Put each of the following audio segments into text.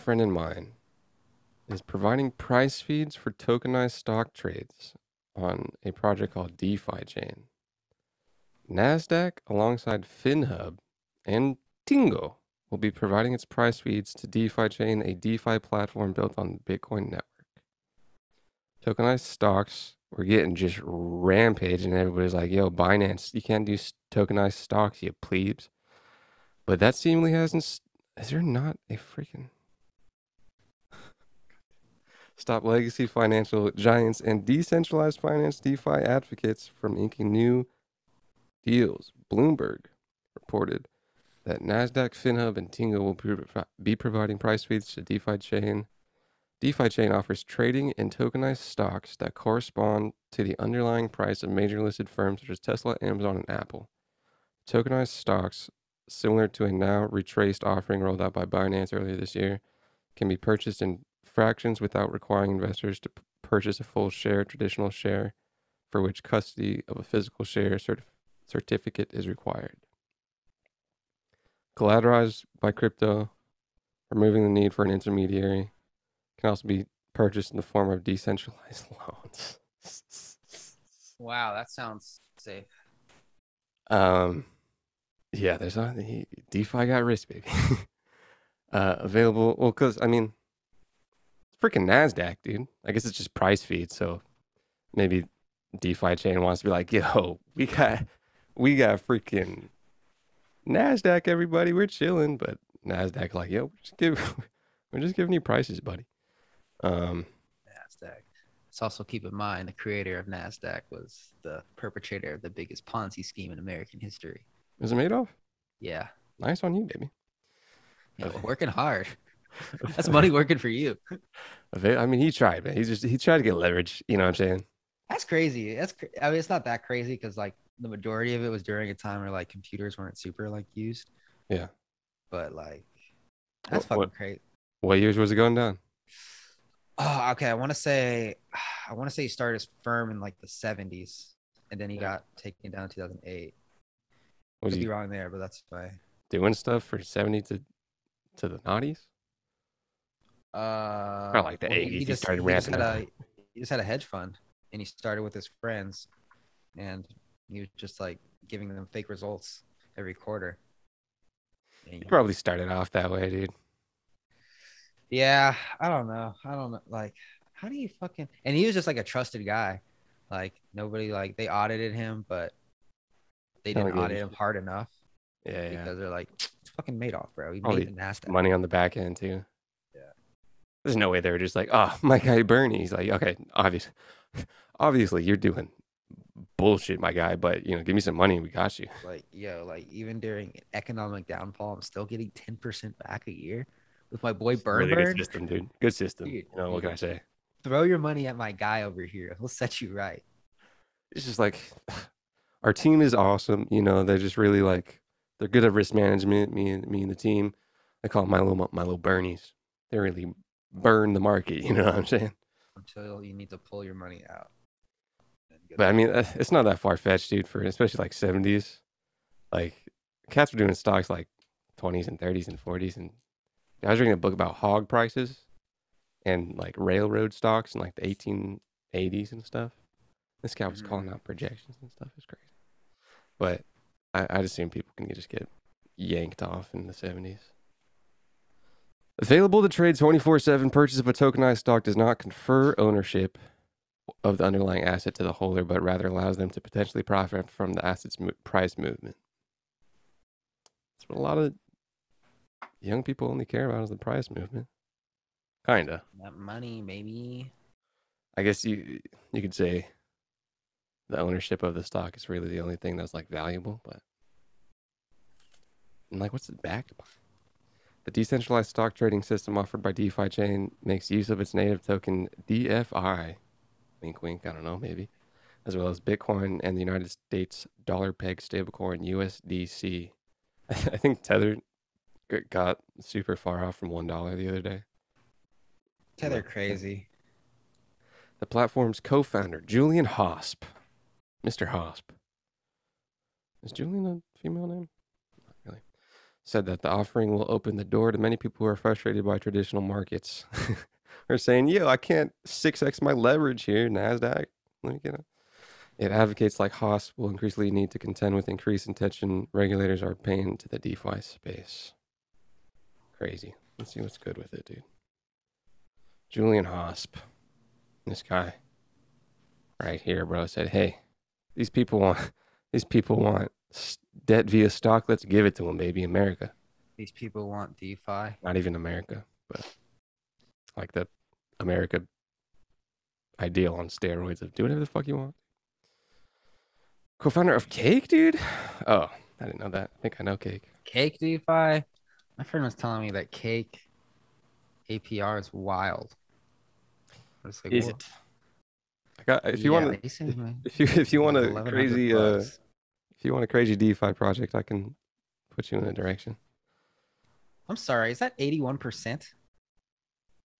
friend of mine is providing price feeds for tokenized stock trades on a project called DeFi Chain. NASDAQ, alongside Finnhub and Tiingo, will be providing its price feeds to DeFi Chain, a DeFi platform built on the Bitcoin network. Tokenized stocks were getting just rampage, and everybody's like, yo, Binance, you can't do tokenized stocks, you plebes. But that seemingly hasn't. Is there not a freaking. Stop legacy financial giants and decentralized finance DeFi advocates from inking new deals. Bloomberg reported that NASDAQ, Finnhub, and Tiingo will be providing price feeds to DeFi chain. DeFi chain offers trading in tokenized stocks that correspond to the underlying price of major listed firms such as Tesla, Amazon, and Apple. Tokenized stocks, similar to a now retraced offering rolled out by Binance earlier this year, can be purchased in fractions without requiring investors to p- purchase a full share, traditional share, for which custody of a physical share certif- certificate is required collateralized by crypto, removing the need for an intermediary, can also be purchased in the form of decentralized loans. wow, that sounds safe. Um, yeah, there's a DeFi got risk, baby. uh, available. Well, because I mean, freaking Nasdaq, dude. I guess it's just price feed. So maybe DeFi chain wants to be like, yo, we got, we got freaking Nasdaq, everybody, we're chilling. But Nasdaq, like, yo, we're just, give, we're just giving you prices, buddy. Um, Nasdaq. Let's also keep in mind the creator of Nasdaq was the perpetrator of the biggest Ponzi scheme in American history. Is it made Madoff? Yeah. Nice on you, baby. Yeah, working hard. That's money working for you. I mean, he tried, man. He just he tried to get leverage. You know what I'm saying? That's crazy. That's I mean, it's not that crazy because like the majority of it was during a time where like computers weren't super like used. Yeah. But like that's What- fucking what- crazy. What years was it going down? Oh, okay. I want to say I want to say he started his firm in like the 70s and then he Yeah. got taken down in 2008. Was Could he be wrong there, but that's why. doing stuff for 70 to to the naughties? Uh, like the well, 80s, he just- started just ramping had a, he just had a hedge fund, and he started with his friends, and he was just like giving them fake results every quarter. And, He probably started off that way, dude. Yeah, I don't know. I don't know. Like, how do you fucking? And he was just like a trusted guy. Like nobody like they audited him, but they didn't gave audit him hard enough Yeah, yeah. because they're like, it's fucking Madoff, bro. He made the Nasdaq. Money on the back end too. There's no way they were just like, oh, my guy Bernie. He's like, okay, obviously, obviously you're doing bullshit, my guy. But you know, give me some money, and we got you. Like, yo, like even during economic downfall, I'm still getting 10% back a year with my boy Burn really good system, dude. Good system. Dude, you know what can I say? Throw your money at my guy over here. He'll set you right. It's just like our team is awesome. You know, they're just really like they're good at risk management. Me and me and the team, I call them my little my little Bernies. They're really burn the market. You know what I'm saying? Until you need to pull your money out. But I mean, uh, it's not that far fetched, dude. For especially like 70s, like cats were doing stocks like 20s and 30s and 40s, and I was reading a book about hog prices and like railroad stocks in like the 1880s and stuff. This guy was calling out projections and stuff. It's crazy. But I, I'd assume people can just get yanked off in the 70s. Available to trade 24 7, purchase of a tokenized stock does not confer ownership of the underlying asset to the holder, but rather allows them to potentially profit from the asset's mo- price movement. That's what a lot of young people only care about is the price movement. Kinda. that money, maybe. I guess you you could say the ownership of the stock is really the only thing that's like valuable, but and like what's it backed by? The decentralized stock trading system offered by DeFi Chain makes use of its native token DFI, wink wink, I don't know, maybe, as well as Bitcoin and the United States dollar peg stablecoin USDC. I think Tether got super far off from one dollar the other day. Tether crazy. The platform's co-founder, Julian Hosp. Mr. Hosp. Is Julian a female name? Said that the offering will open the door to many people who are frustrated by traditional markets. They're saying, yo, I can't 6x my leverage here, NASDAQ. Let me get it. It advocates like Hosp will increasingly need to contend with increased attention regulators are paying to the DeFi space. Crazy. Let's see what's good with it, dude. Julian Hosp, this guy right here, bro, said, "Hey, these people want these people want debt via stock. Let's give it to them, baby. America. These people want DeFi. Not even America, but like the America ideal on steroids of do whatever the fuck you want. Co-founder of Cake, dude. Oh, I didn't know that. I think I know Cake. Cake DeFi. My friend was telling me that Cake APR is wild. I Like, is it? I got, if you yeah, want to, if you if you want a crazy uh, if you want a crazy DeFi project, I can put you in a direction. I'm sorry, is that 81 percent?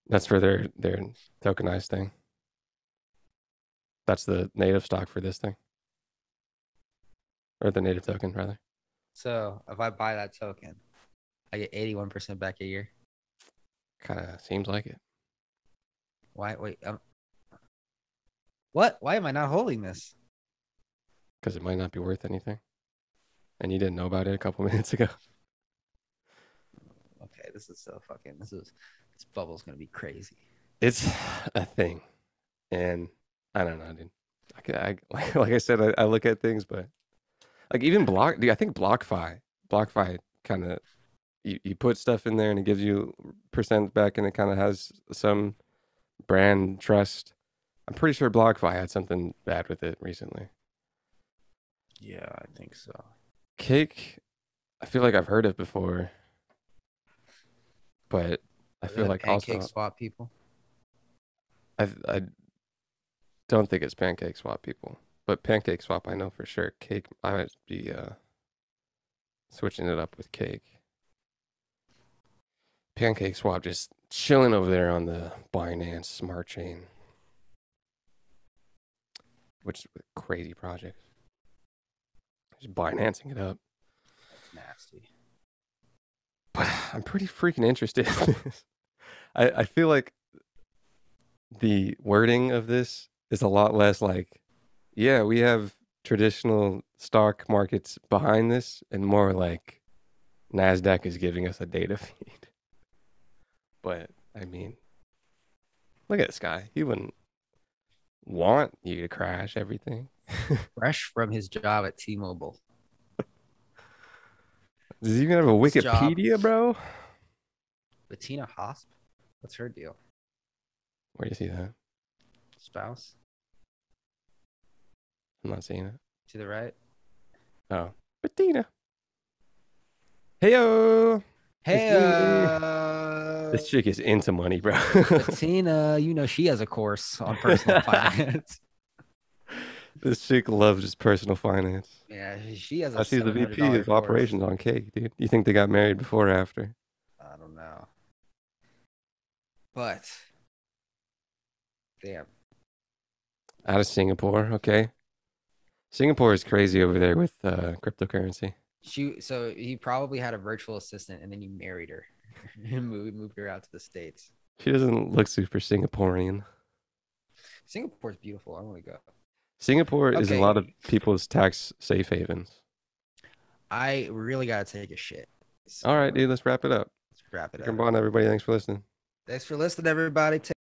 That's for their their tokenized thing. That's the native stock for this thing, or the native token rather. So if I buy that token, I get 81 percent back a year. Kind of seems like it. Why? Wait. Um, what? Why am I not holding this? Because it might not be worth anything, and you didn't know about it a couple minutes ago. Okay, this is so fucking. This is this bubble's gonna be crazy. It's a thing, and I don't know, dude. I, I like, like I said, I, I look at things, but like even block. Dude, I think BlockFi, BlockFi kind of you, you put stuff in there and it gives you percent back, and it kind of has some brand trust. I'm pretty sure BlockFi had something bad with it recently. Yeah, I think so. Cake, I feel like I've heard of before, but I feel like pancake also swap people. I I don't think it's pancake swap people, but pancake swap I know for sure. Cake I might be uh switching it up with cake. Pancake swap just chilling over there on the Binance Smart Chain, which is a crazy project. Just Binanceing it up. That's nasty. But I'm pretty freaking interested in this. I, I feel like the wording of this is a lot less like, yeah, we have traditional stock markets behind this, and more like NASDAQ is giving us a data feed. But I mean, look at this guy. He wouldn't want you to crash everything. Fresh from his job at T-Mobile. Does he even have a Wikipedia, bro? Bettina Hosp? What's her deal? Where do you see that? Spouse? I'm not seeing it. To the right? Oh. Bettina. Heyo. Hey, this chick is into money, bro. Bettina, you know she has a course on personal finance. This chick loves his personal finance. Yeah, she has. A she's the VP of operations on Cake, dude. You think they got married before or after? I don't know, but damn. Out of Singapore, okay. Singapore is crazy over there with uh, cryptocurrency. She so he probably had a virtual assistant, and then he married her and moved moved her out to the states. She doesn't look super Singaporean. Singapore's beautiful. I want to go. Singapore okay. is a lot of people's tax safe havens. I really gotta take a shit. So, All right, dude. Let's wrap it up. Let's wrap it up. Come on, everybody. Thanks for listening. Thanks for listening, everybody.